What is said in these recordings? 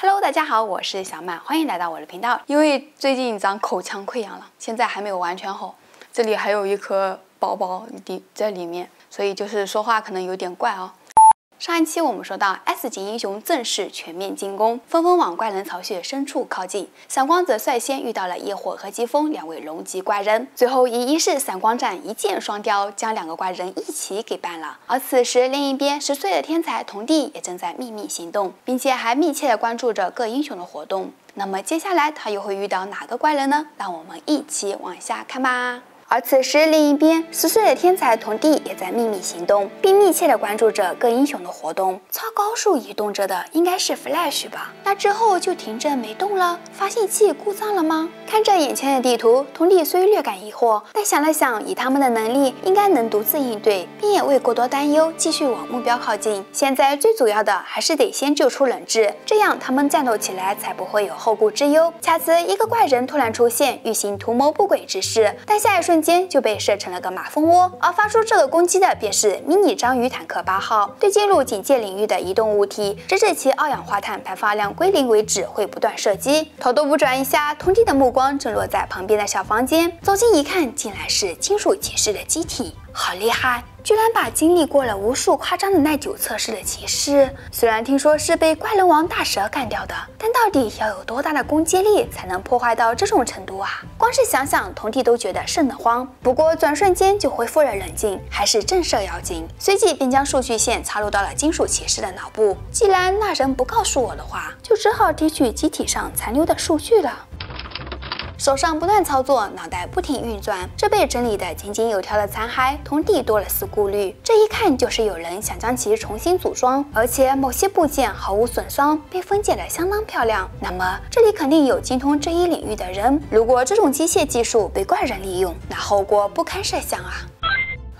Hello，大家好，我是小曼，欢迎来到我的频道。因为最近长口腔溃疡了，现在还没有完全好，这里还有一颗包包里在里面，所以就是说话可能有点怪哦。上一期我们说到，S 级英雄正式全面进攻，纷纷往怪人巢穴深处靠近。闪光则率先遇到了夜火和疾风两位龙级怪人，最后以一式闪光斩一箭双雕，将两个怪人一起给办了。而此时另一边，十岁的天才童弟也正在秘密行动，并且还密切的关注着各英雄的活动。那么接下来他又会遇到哪个怪人呢？让我们一起往下看吧。而此时，另一边，十岁的天才童弟也在秘密行动，并密切地关注着各英雄的活动。超高速移动着的应该是 Flash 吧？那之后就停着没动了？发信器故障了吗？看着眼前的地图，童弟虽略感疑惑，但想了想，以他们的能力，应该能独自应对，并也未过多担忧，继续往目标靠近。现在最主要的还是得先救出冷智，这样他们战斗起来才不会有后顾之忧。恰此，一个怪人突然出现，欲行图谋不轨之事，但下一瞬。瞬间就被射成了个马蜂窝，而发出这个攻击的便是迷你章鱼坦克八号。对进入警戒领域的移动物体，直至其二氧化碳排放量归零为止，会不断射击。头都不转一下，通缉的目光正落在旁边的小房间，走近一看，竟然是金属骑士的机体，好厉害！居然把经历过了无数夸张的耐久测试的骑士，虽然听说是被怪人王大蛇干掉的，但到底要有多大的攻击力才能破坏到这种程度啊？光是想想，童弟都觉得瘆得慌。不过转瞬间就恢复了冷静，还是震慑要紧。随即便将数据线插入到了金属骑士的脑部。既然那人不告诉我的话，就只好提取机体上残留的数据了。手上不断操作，脑袋不停运转，这被整理得井井有条的残骸，同弟多了丝顾虑。这一看就是有人想将其重新组装，而且某些部件毫无损伤，被分解得相当漂亮。那么这里肯定有精通这一领域的人。如果这种机械技术被怪人利用，那后果不堪设想啊！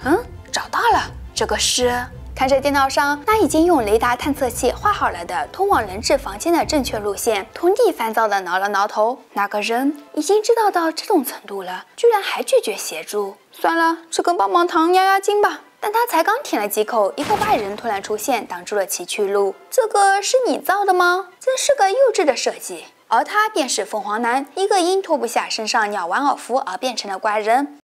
嗯，找到了，这个是。看着电脑上那已经用雷达探测器画好了的通往人质房间的正确路线，童弟烦躁地挠了挠头。那个人已经知道到这种程度了，居然还拒绝协助。算了，吃根棒棒糖压压惊吧。但他才刚舔了几口，一个外人突然出现，挡住了其去路。这个是你造的吗？真是个幼稚的设计。而他便是凤凰男，一个因脱不下身上鸟玩偶服而变成了怪人。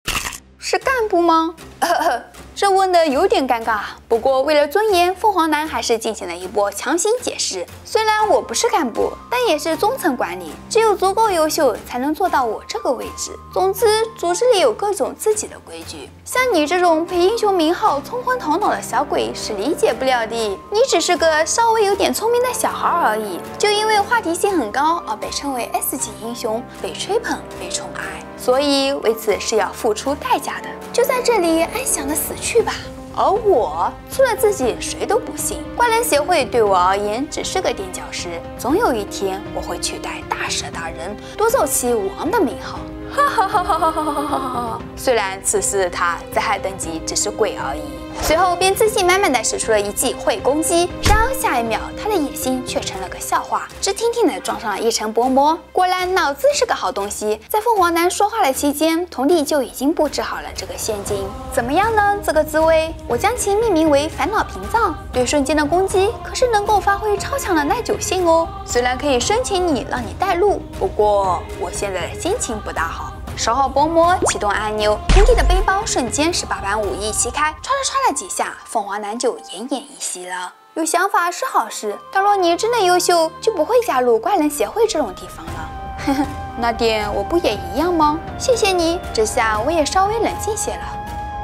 是干部吗？这问的有点尴尬。不过为了尊严，凤凰男还是进行了一波强行解释。虽然我不是干部，但也是中层管理，只有足够优秀，才能做到我这个位置。总之，组织里有各种自己的规矩，像你这种陪英雄名号冲昏头脑的小鬼是理解不了的。你只是个稍微有点聪明的小孩而已，就因为话题性很高而被称为 S 级英雄，被吹捧，被宠爱。所以为此是要付出代价的，就在这里安详的死去吧。而我，除了自己谁都不信。怪人协会对我而言只是个垫脚石，总有一天我会取代大蛇大人，夺走其王的名号。哈哈哈哈哈哈。虽然此时的他灾害等级只是鬼而已。随后便自信满满的使出了一记会攻击，然而下一秒他的野心却成了个笑话，直挺挺的撞上了一层薄膜。果然脑子是个好东西，在凤凰男说话的期间，童弟就已经布置好了这个陷阱。怎么样呢？这个滋味，我将其命名为烦恼屏障，对瞬间的攻击可是能够发挥超强的耐久性哦。虽然可以申请你让你带路，不过我现在的心情不大好。收好薄膜，启动按钮，平底的背包瞬间十八般武艺齐开，唰唰唰了几下，凤凰男就奄奄一息了。有想法是好事，但若你真的优秀，就不会加入怪人协会这种地方了。呵呵，那点我不也一样吗？谢谢你，这下我也稍微冷静些了。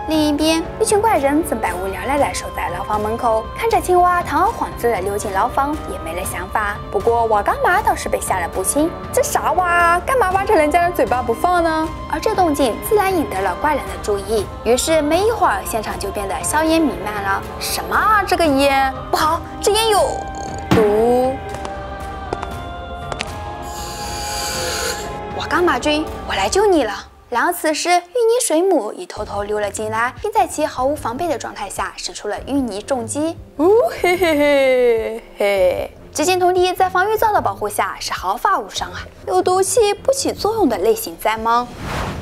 另一边，一群怪人正百无聊赖地守在牢房门口，看着青蛙堂而皇之地溜进牢房，也没了想法。不过瓦干玛倒是被吓得不轻，这啥娃，干嘛挖着人家的嘴巴不放呢？而这动静自然引得了怪人的注意，于是没一会儿，现场就变得硝烟弥漫了。什么啊，这个烟不好，这烟有毒！瓦干玛君，我来救你了。然而此时，淤泥水母已偷偷溜了进来，并在其毫无防备的状态下使出了淤泥重击。呜嘿嘿嘿嘿！只见童弟在防御罩的保护下是毫发无伤啊！有毒气不起作用的类型在吗？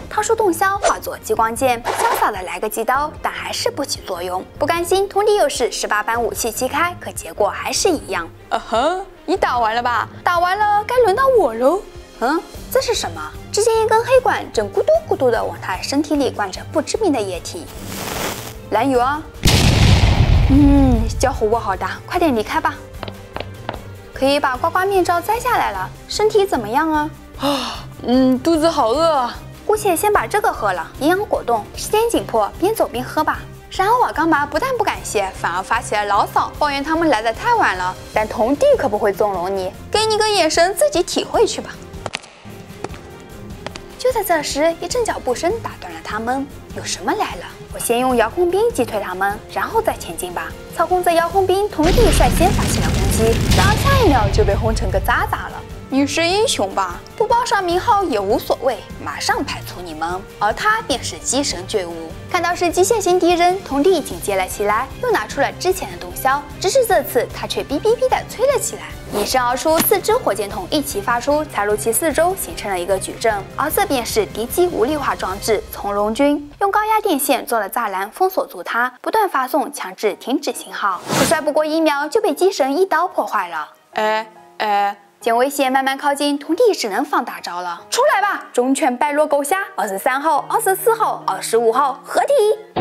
掏出洞箫，化作激光剑，潇洒的来个几刀，但还是不起作用。不甘心，童弟又是十八般武器齐开，可结果还是一样。啊哈！你打完了吧？打完了，该轮到我喽。嗯，这是什么？只见一根黑管正咕嘟咕嘟的往他身体里灌着不知名的液体。蓝油啊！嗯，交火锅好大，快点离开吧。可以把呱呱面罩摘下来了。身体怎么样啊？啊，嗯，肚子好饿啊。姑且先把这个喝了，营养果冻。时间紧迫，边走边喝吧。然而瓦岗妈不但不感谢，反而发起了牢骚，抱怨他们来的太晚了。但童弟可不会纵容你，给你个眼神，自己体会去吧。就在这时，一阵脚步声打断了他们。有什么来了？我先用遥控兵击退他们，然后再前进吧。操控着遥控兵，童弟率先发起了攻击，然而下一秒就被轰成个渣渣了。你是英雄吧？不报上名号也无所谓，马上排除你们。而他便是机神觉悟，看到是机械型敌人，童弟紧接了起来，又拿出了之前的毒枭，只是这次他却哔哔哔的催了起来。一伸而出，四支火箭筒一起发出，踩入其四周，形成了一个矩阵。而这便是敌机无力化装置从容军，用高压电线做了栅栏，封锁住它，不断发送强制停止信号。可帅不过一秒，就被机神一刀破坏了。哎哎。见危险慢慢靠近，童弟只能放大招了。出来吧，忠犬败落狗虾！二十三号、二十四号、二十五号合体。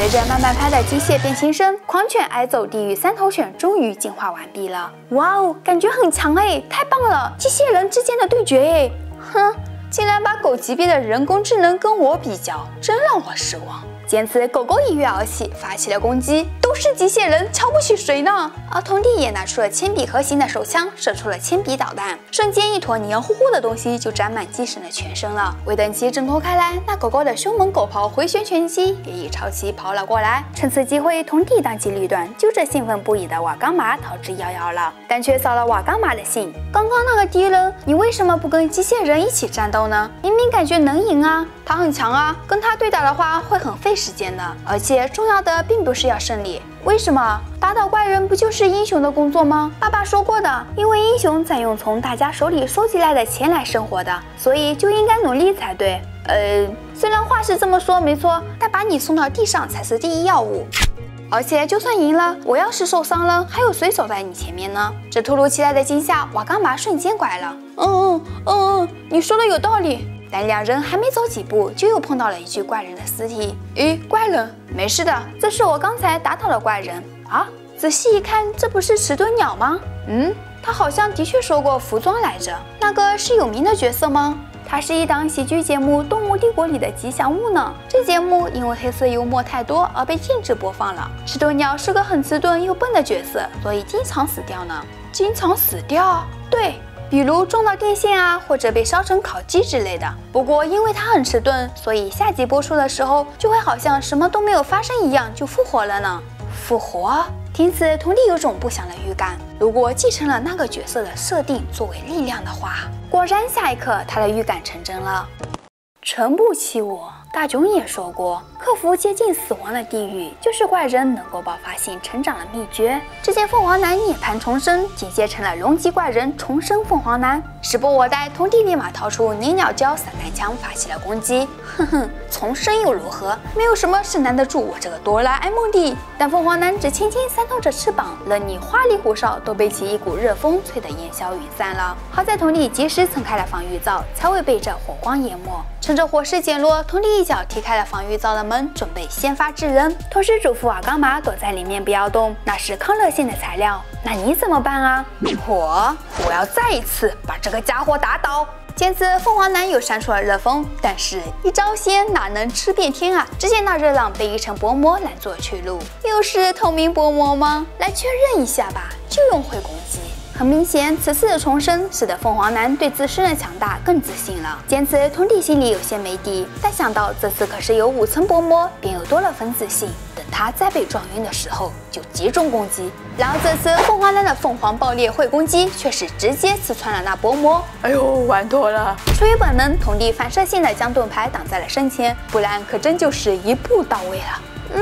随着慢慢拍的机械变形声，狂犬挨揍地狱三头犬终于进化完毕了。哇哦，感觉很强哎，太棒了！机械人之间的对决哎，哼，竟然把狗级别的人工智能跟我比较，真让我失望。见此，狗狗一跃而起，发起了攻击。都是机械人，瞧不起谁呢？而童弟也拿出了铅笔盒型的手枪，射出了铅笔导弹，瞬间一坨黏糊糊的东西就沾满机神的全身了。未等其挣脱开来，那狗狗的凶猛狗刨回旋拳击也已朝其跑了过来。趁此机会，童弟当机立断，揪着兴奋不已的瓦岗马逃之夭夭了，但却扫了瓦岗马的兴。刚刚那个敌人，你为什么不跟机械人一起战斗呢？明明感觉能赢啊！他很强啊，跟他对打的话会很费时间的，而且重要的并不是要胜利。为什么打倒怪人不就是英雄的工作吗？爸爸说过的，因为英雄在用从大家手里收集来的钱来生活的，所以就应该努力才对。呃，虽然话是这么说没错，但把你送到地上才是第一要务。而且就算赢了，我要是受伤了，还有谁走在你前面呢？这突如其来的惊吓，瓦岗马瞬间拐了。嗯嗯嗯嗯，你说的有道理。但两人还没走几步，就又碰到了一具怪人的尸体。咦，怪人？没事的，这是我刚才打倒的怪人啊！仔细一看，这不是迟钝鸟吗？嗯，他好像的确说过服装来着。那个是有名的角色吗？他是一档喜剧节目《动物帝国》里的吉祥物呢。这节目因为黑色幽默太多而被禁止播放了。迟钝鸟是个很迟钝又笨的角色，所以经常死掉呢。经常死掉？对。比如撞到电线啊，或者被烧成烤鸡之类的。不过因为它很迟钝，所以下集播出的时候就会好像什么都没有发生一样就复活了呢。复活？听此，童弟有种不祥的预感。如果继承了那个角色的设定作为力量的话，果然下一刻他的预感成真了。诚不欺我。大囧也说过，克服接近死亡的地狱，就是怪人能够爆发性成长的秘诀。只见凤凰男涅槃重生，紧接成了龙级怪人重生凤凰男。时不我待，童弟立马掏出凝鸟胶散弹枪，发起了攻击。哼哼，重生又如何？没有什么是难得住我这个哆啦 A 梦的。但凤凰男只轻轻扇动着翅膀，任你花里胡哨，都被其一股热风吹得烟消云散了。好在童弟及时撑开了防御罩，才未被这火光淹没。趁着火势减弱，童弟一脚踢开了防御罩的门，准备先发制人，同时嘱咐瓦岗马躲在里面不要动，那是抗热性的材料。那你怎么办啊？我我要再一次把这个家伙打倒。见此，凤凰男又扇出了热风，但是一招鲜哪能吃遍天啊？只见那热浪被一层薄膜拦住了去路，又是透明薄膜吗？来确认一下吧，就用会攻击。很明显，此次的重生使得凤凰男对自身的强大更自信了。见此，童弟心里有些没底，但想到这次可是有五层薄膜，便又多了分自信。等他再被撞晕的时候，就集中攻击。然而这次凤凰男的凤凰爆裂会攻击却是直接刺穿了那薄膜。哎呦，玩脱了！出于本能，童弟反射性的将盾牌挡在了身前，不然可真就是一步到位了。嗯，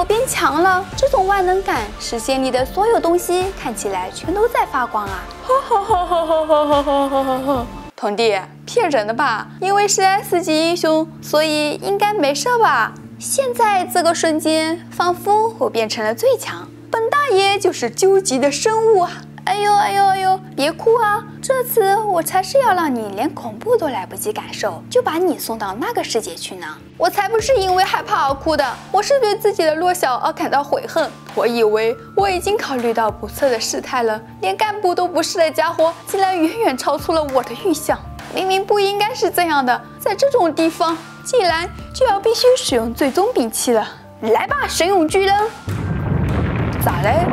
我变强了，这种万能感实现里的所有东西看起来全都在发光啊！哈哈哈哈哈！哈哈哈哈哈！徒弟，骗人的吧？因为是 S 级英雄，所以应该没事吧？现在这个瞬间，仿佛我变成了最强，本大爷就是究极的生物啊！哎呦哎呦哎呦，别哭啊！这次我才是要让你连恐怖都来不及感受，就把你送到那个世界去呢。我才不是因为害怕而哭的，我是对自己的弱小而感到悔恨。我以为我已经考虑到不测的事态了，连干部都不是的家伙，竟然远远超出了我的预想。明明不应该是这样的，在这种地方，竟然就要必须使用最终兵器了。来吧，神勇巨人！咋嘞？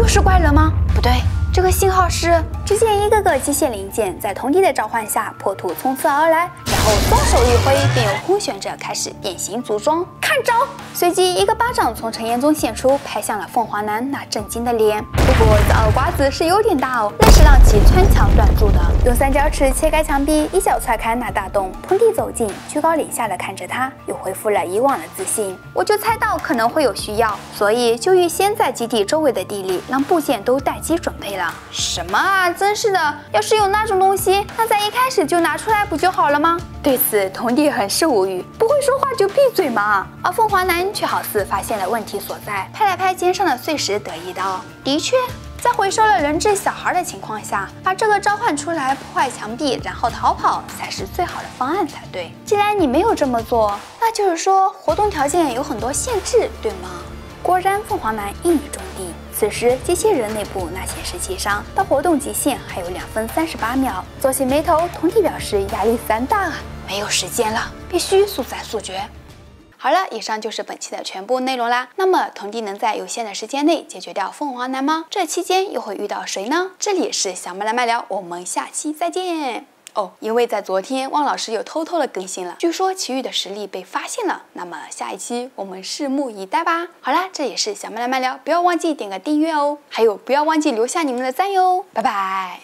又是怪人吗？不对，这个信号是……只见一个个机械零件在童弟的召唤下破土冲刺而来，然后双手一挥，便有空悬者开始变形组装。看招！随即一个巴掌从尘烟中现出，拍向了凤凰男那震惊的脸。不过这耳瓜子是有点大哦，那是让其穿墙断柱的。用三角尺切开墙壁，一脚踹开那大洞。童弟走近，居高临下的看着他，又恢复了以往的自信。我就猜到可能会有需要，所以就预先在基地周围的地里让部件都待机准备了。什么啊！真是的，要是有那种东西，那在一开始就拿出来不就好了吗？对此，童弟很是无语，不会说话就闭嘴嘛。而凤凰男却好似发现了问题所在，拍了拍肩上的碎石，得意道：“的确，在回收了人质小孩的情况下，把这个召唤出来破坏墙壁，然后逃跑，才是最好的方案才对。既然你没有这么做，那就是说活动条件有很多限制，对吗？”果然，凤凰男一语中。此时，机器人内部那显示器上到活动极限还有两分三十八秒。皱起眉头，童弟表示压力山大啊，没有时间了，必须速战速决。好了，以上就是本期的全部内容啦。那么，童弟能在有限的时间内解决掉凤凰男吗？这期间又会遇到谁呢？这里是小麦来麦聊，我们下期再见。哦，因为在昨天，汪老师又偷偷的更新了，据说奇遇的实力被发现了。那么下一期我们拭目以待吧。好啦，这也是小麦来慢聊，不要忘记点个订阅哦，还有不要忘记留下你们的赞哟。拜拜。